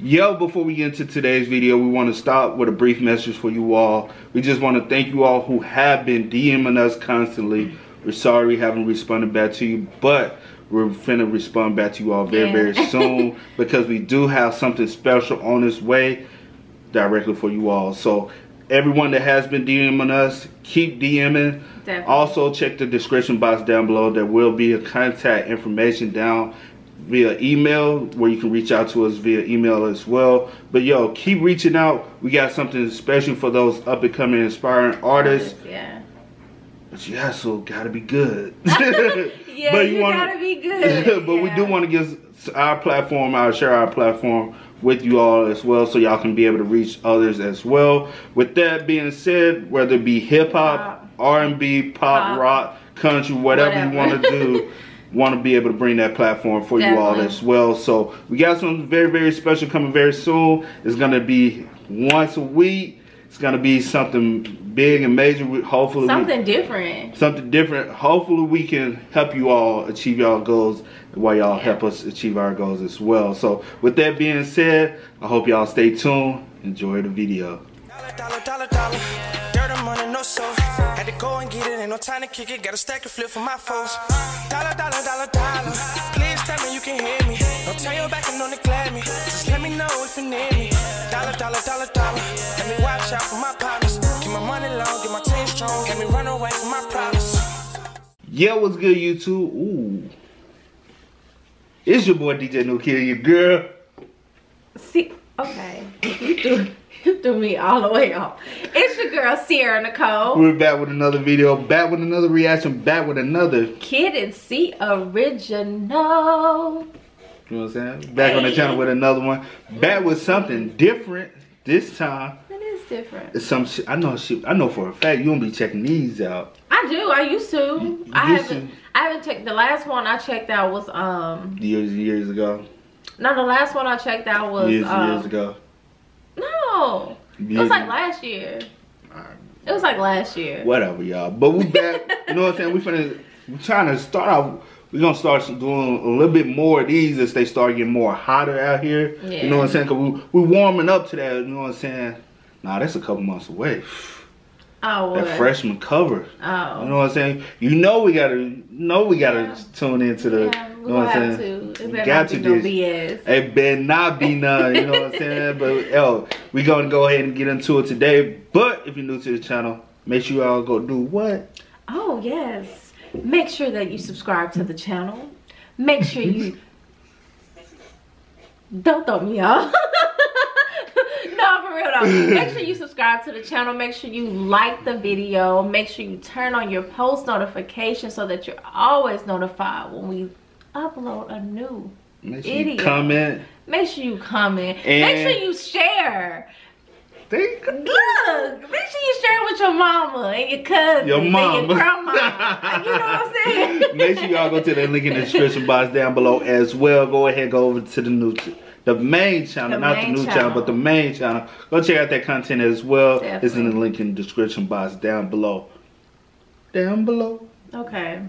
Yo, before we get into today's video, we want to stop with a brief message for you all. We just want to thank you all who have been DMing us constantly. We're sorry we haven't responded back to you, but we're finna respond back to you all very, Yeah. very soon because we do have something special on its way directly for you all. So everyone that has been DMing us, keep DMing. Definitely. Also check the description box down below. There will be a contact information down via email where you can reach out to us via email as well. But yo, keep reaching out. We got something special for those up and coming inspiring artists. Yeah. But you also gotta be good. Yeah, But you, wanna- gotta be good. but we do want to give our platform, our share our platform with you all as well, so y'all can be able to reach others as well. With that being said, whether it be hip hop, R and B, pop, Pop. rock, country, whatever, you want to do. Want to be able to bring that platform for you all as well. So we got something very, very special coming very soon. It's gonna be once a week. It's gonna be something big and major. We- Hopefully, we- Something different. something different. Hopefully, we can help you all achieve your goals while y'all Yeah. help us achieve our goals as well. So, with that being said, I hope y'all stay tuned. Enjoy the video. Dollar, dollar, dollar, go and get it, ain't no time to kick it. Got a stack and flip for my foes. Dollar, dollar, dollar, dollar. Please tell me you can hear me. Don't turn your back and don't neglect me. Just let me know if you need me. Dollar, dollar, dollar, dollar. Let me watch out for my partners. Keep my money long, get my team strong. Let me run away from my problems. Yeah, what's good, YouTube? Ooh. It's your boy DJ New Kidd, your girl. See, okay. You threw, you threw me all the way off. It's your girl, Ciara Nicole. We're back with another video, back with another reaction, back with another. Kidd and Cee original. You know what I'm saying? Back on the channel with another one. Back with something different this time. It is different. It's some shit. I know shit. I know for a fact you don't be checking these out. I do. I used to. I used haven't. to? I haven't checked. The last one I checked out was um. years and years ago. No, the last one I checked out was years um, years ago. No, it was like last year. It was like last year. Whatever, y'all. But we back. you know what I'm saying? We finna. We trying to start off. We're gonna start doing a little bit more of these as they start getting more hotter out here. You know what I'm saying? Cause we we warming up to that. You know what I'm saying? Nah, that's a couple months away. Oh, what? That freshman cover. Oh. You know what I'm saying? You know we gotta know we gotta Yeah. tune into the. yeah, know what I'm saying? to. It better got not be to this. BS. It better not be none, you know what I'm saying? But yo, we gonna go ahead and get into it today. But if you're new to the channel, make sure y'all go do what? Oh yes. Make sure that you subscribe to the channel. Make sure you don't throw me off. no, for real though. Make sure you subscribe to the channel. Make sure you like the video. Make sure you turn on your post notifications so that you're always notified when we upload a new Make sure you comment. Make sure you comment. Make sure you share. Think. Look, make sure you share with your mama and your cousin Your and mama. your grandma. you know what I'm saying? Make sure y'all go to the link in the description box down below as well. Go ahead, go over to the new, the main channel, The not main the new channel. channel. but the main channel. Go check out that content as well. It's in the link in the description box down below. Down below. Okay.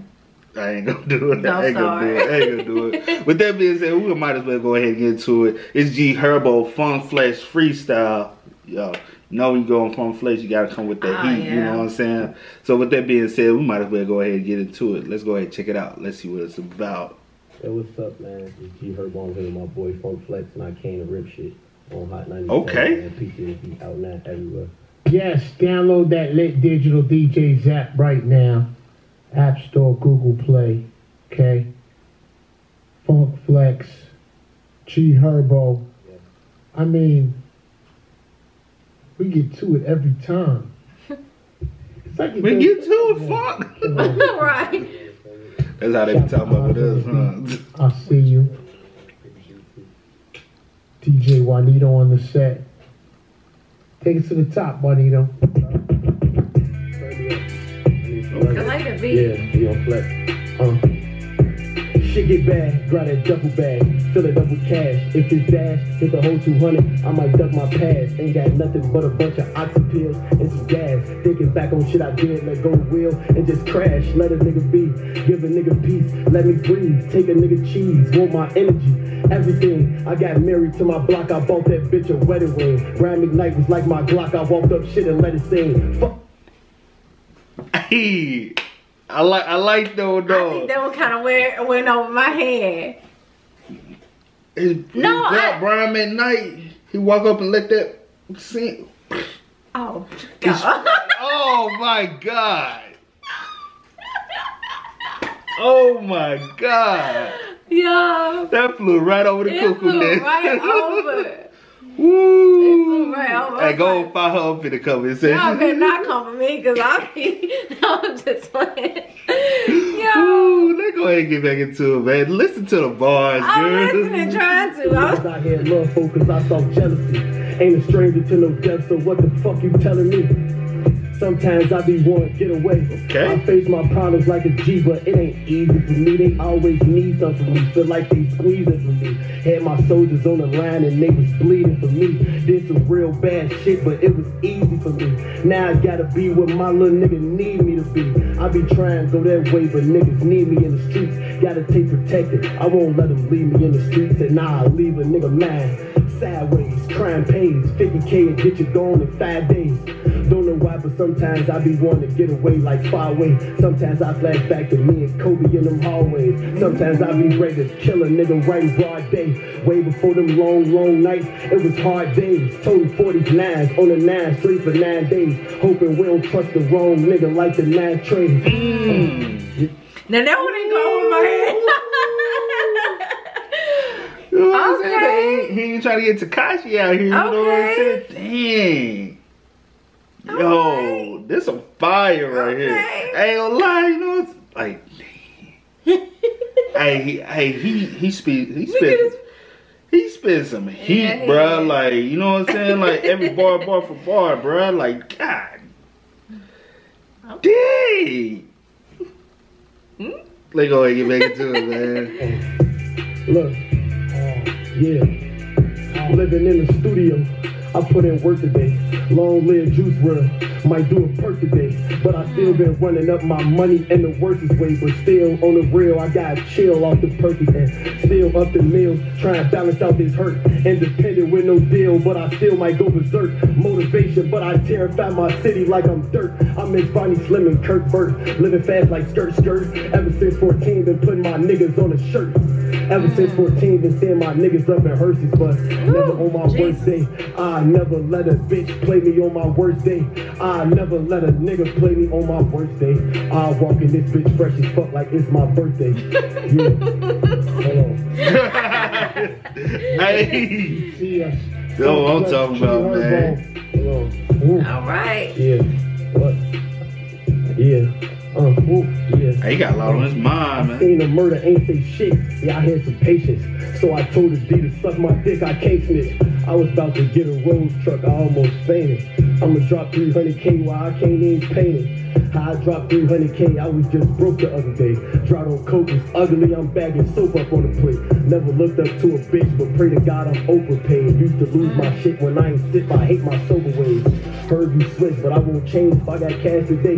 I ain't gonna do it. No, I ain't gonna do it. I ain't gonna do it. With that being said, we might as well go ahead and get into it. It's G Herbo Funk Flex Freestyle. Yo, you know when you go on Funk Flex, you gotta come with that Oh, heat. You know what I'm saying? So with that being said, we might as well go ahead and get into it. Let's go ahead and check it out. Let's see what it's about. Hey, what's up, man? It's G Herbo here with my boy Funk Flex, and I came to rip shit on Hot 97. Okay. Man. PTSD out now everywhere. Yes, download that lit digital DJ Zap right now. App Store, Google Play, okay? Funk Flex, G Herbo. I mean, we get to it every time. It's like We get to it, fuck. right. That's how they be talking about with us, huh? I see you. DJ Juanito on the set. Take it to the top, Juanito. I beat. Yeah, we on Flex. Uh, shit get bad, grab that double bag, fill it up with cash. If it's dash, hit the whole 200, I might duck my pass. Ain't got nothing but a bunch of oxy pills and some gas. Thinking back on shit I did, let go of wheel and just crash. Let a nigga be, give a nigga peace, let me breathe. Take a nigga cheese, want my energy, everything. I got married to my block, I bought that bitch a wedding ring. Brian McKnight was like my Glock, I walked up shit and let it sing. Fuck. Hey, I like I like though I think that one kind of went, went over my head. His, No, his I- Brian McKnight, he walk up and let that sing. Oh, God. oh my god. Oh my god. yeah. That flew right over the It cuckoo flew nest. right over. Woo. It flew right. Hey, go find her up in the comment Y'all section. better not come for me because I'll be, I'm just playing. Yo, Ooh, let's go ahead and get back into it, man. Listen to the bars, I'm girl. listening, trying to. I'm, Cause I had love for cause I saw jealousy. Ain't a stranger to no death, so what the fuck you telling me? Sometimes I be wanting to get away. Okay. I face my problems like a G, but it ain't easy for me. They always need something from me. Feel like they squeezing for me. Had my soldiers on the line and they was bleeding for me. Did some real bad shit, but it was easy for me. Now I gotta be what my little nigga need me to be. I be trying to go that way, but niggas need me in the streets. Gotta take protected. I won't let them leave me in the streets, and nah, I'll leave a nigga mad. Sideways, crime pays, 50k and get you gone in five days. Don't know why, but sometimes I be wanting to get away like far away. Sometimes I flash back to me and Kobe in them hallways. Sometimes I be ready to kill a nigga right in broad day. Way before them long, long nights, it was hard days. Total 40s nines on the nine straight for nine days. Hoping we don't trust the wrong nigga like the Nine Trey. Mm. now that one didn't go over my head. You know what I'm saying? Okay. He ain't, he ain't trying to get Tekashi out here. You know what I'm saying? Dang. Yo, Alright. this some fire right here. Okay. I ain't gonna lie, you know, it's like, dang. hey, he, hey, he, he speak, he Look spit, he spit some heat, Yeah, he bruh. Like, you know what I'm saying? Like every bar, bar for bar, bruh. Like, God, dang. Hmm? Let's go ahead and get back into it, man. Look, yeah, living in the studio. I put in work today. Long live Juice WRLD. Might do a perk today. But I still been running up my money in the worstest way. But still on the real, I got chill off the perky and still up the meals. Trying to balance out this hurt. Independent with no deal, but I still might go berserk. Motivation, but I terrify my city like I'm dirt. I miss Bonnie Slim and Kurt Burt. Living fast like skirt skirt. Ever since 14, been putting my niggas on a shirt. Ever since mm. 14, been seeing my niggas up in hearses, but never on my worst day. I never let a bitch play me on my worst day. I never let a nigga play me on my worst day. I walk in this bitch fresh as fuck like it's my birthday. Yeah. Hold on. hey, See ya. Yo, what I'm talking about, man. Hold on. All right. Yeah. What? Yeah. Uh, ooh, yeah. hey, he got a lot on his mind, man. Seen a murder, ain't say shit. Yeah, I had some patience. So I told the D to suck my dick, I can't snitch. I was about to get a Rose truck, I almost fainted. I'ma drop 300k while I can't even pay it. How I dropped 300k, I was just broke the other day. Drought on coke is ugly, I'm bagging soap up on the plate. Never looked up to a bitch, but pray to God I'm overpaid. Used to lose my shit when I ain't sip, I hate my sober ways. Heard you switch, but I won't change if I got cash today.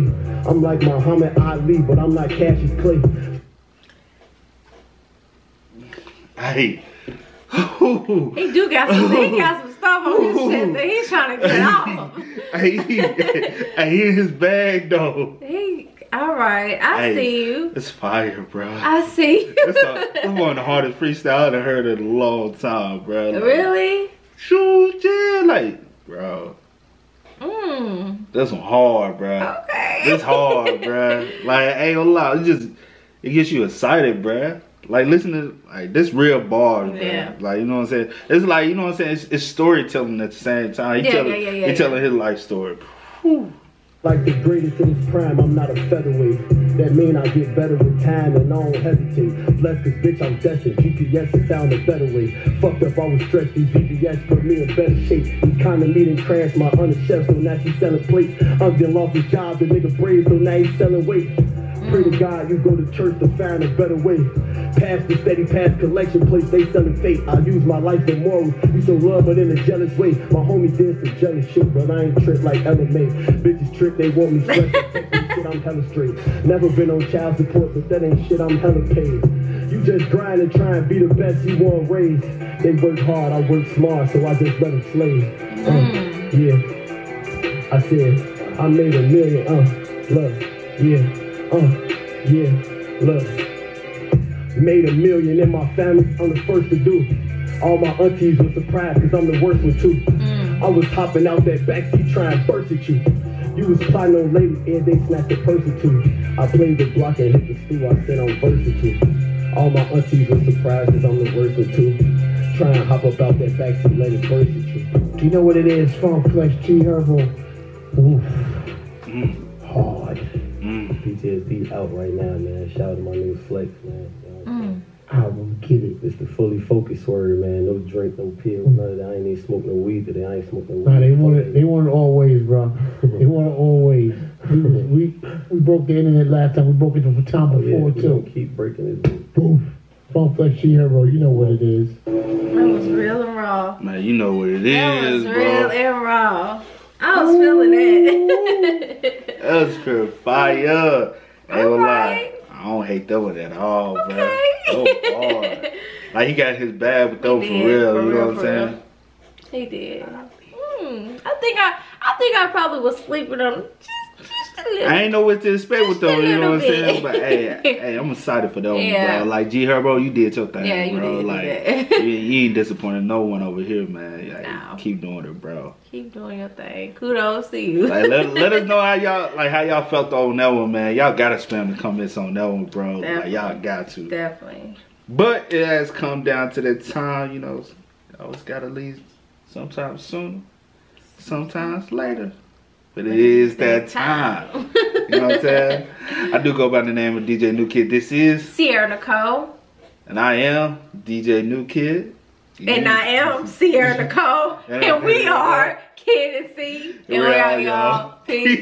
I'm like Muhammad Ali, but I'm not Cassius Clay. Hey. He do got some, he got some stuff on his shit that he's trying to get off. hey, he, hey, he in his bag though. He, all right, I Hey, see you. It's fire, bro. I see you. That's, a, that's one of the hardest freestyle I've heard in a long time, bro. Like, really? Shoot, yeah, like, bro. Mm. That's some hard, bro. Okay. It's hard, bro. Like, I ain't gonna lie, it just it gets you excited, bro. Like, listen to like this real bars, bro. Yeah. Like, you know what I'm saying? It's like, you know what I'm saying? It's, it's storytelling at the same time. He Yeah, telling, yeah, yeah, yeah, he yeah. telling his life story. Like the greatest in his prime, I'm not a featherweight. That mean I get better with time and I don't hesitate. Blessed cause bitch, I'm destined. GPS has found a better way. Fucked up, I was stressed. These GPS put me in better shape. He kinda meeting trans my under chef, so now she selling plates. Uncle lost his job, the nigga brave, so now he's selling weight. Pray to mm. God you go to church to find a better way. Past the steady past collection place, they selling fate. I use my life for morals. You show love, but in a jealous way. My homie did some jealous shit, but I ain't tripped like LMA. Bitches trick, they want me stressed. shit, I'm hella straight. Never been on child support, but that ain't shit, I'm hella paid. You just grind and try and be the best you want raised. They work hard, I work smart, so I just let them slave. Uh, yeah. I said, I made a million, uh, look, yeah, uh, yeah, look. Made a million in my family, I'm the first to do. All my aunties were surprised cause I'm the worst one too. I was hopping out that backseat trying to burst at you. You was plotting on ladies and they snatched a purse or two. I played the block and hit the stool, I said I'm versatile. All my aunties were surprised cause I'm the worst one too. Trying to hop up out that backseat, let it burst at you. You know what it is? Funk Flex G Herbo. Oof. Mm. Hard. Mm. PTSD out right now, man. Shout out to my nigga Flex, man. Mm. Get it. It's the fully focused word, man. No drink, no pill, none of that. I ain't even smoke no weed today. I ain't smoking no Nah, they want it. They want it always, bro. They want it always. We, we we broke the internet last time. We broke it the time Oh, yeah, before we gonna too. keep breaking this. Oof. Funk Flex G Herbo. You know what it is. That was real and raw. Man, you know what it That is, was real and raw. I was feeling it. That was pure fire. Ain't gonna lie. I don't hate that one at all, bro. So hard. Like he got his bad with those for real, for you know what I'm saying? real. he did. Hmm. I think I, I think I probably was sleeping on him just, just a little. I ain't know what to expect with those, you know what I'm saying? But hey, hey, I'm excited for that one, Yeah. bro. Like G Herbo, you did your thing, Yeah, you bro. did, like you, you ain't disappointed no one over here, man. Like, No. Keep doing it, bro. Keep doing your thing. Kudos to you. Like let, let us know how y'all like how y'all felt on that one, man. Y'all gotta spam the comments on that one, bro. Like y'all got to. Definitely. But it has come down to the time, you know, always gotta leave sometimes sooner, sometimes later. But it is that time. You know what I'm saying? I do go by the name of DJ New Kidd. This is, Ciara Nicole. and I am DJ New Kidd. And I am Ciara Nicole. And we are Kidd and Cee. And we We are, are y'all. y'all. Peace.